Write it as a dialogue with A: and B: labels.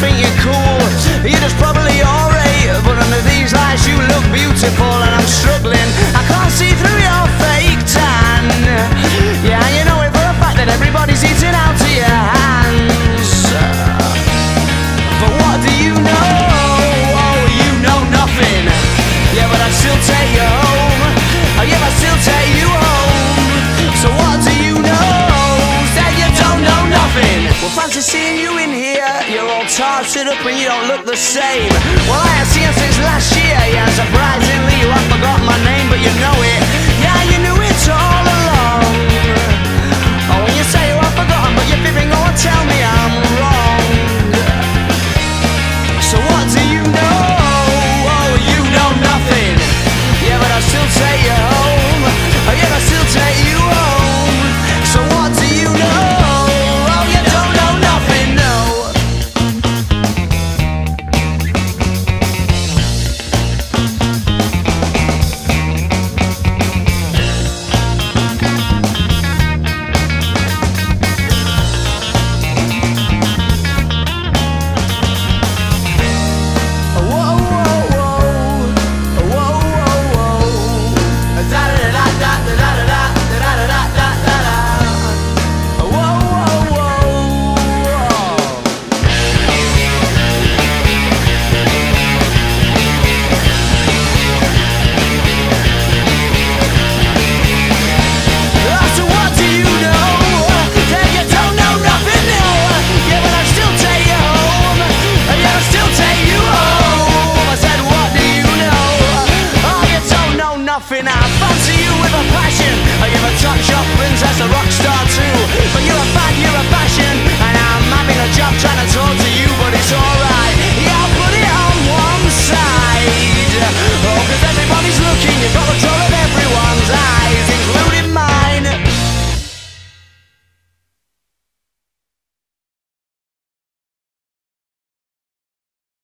A: think you're cool. You're just probably alright, but under these lights you look beautiful. Well, fancy seeing you in here. You're all tarted up and you don't look the same. Well, I have seen nothing. I fancy you with a passion. I give a touch of rinse